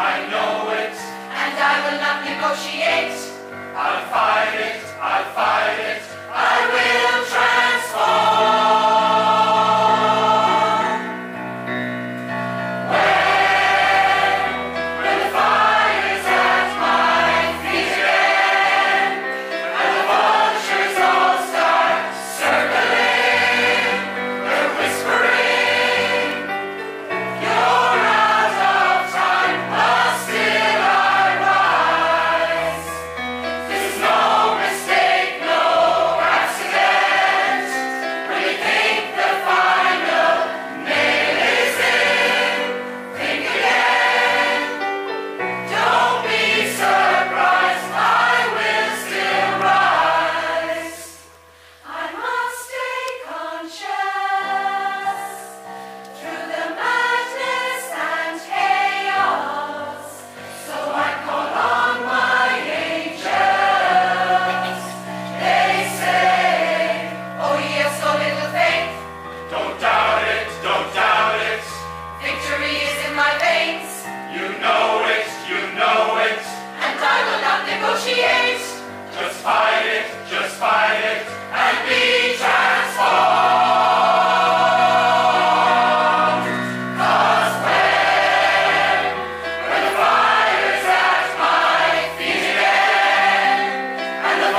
I know it, and I will not negotiate. I'll fight it, I'll fight it. you know it. And I will not negotiate. Just fight it, just fight it, and be transformed. Cause when, when the fire's at my feet again, and the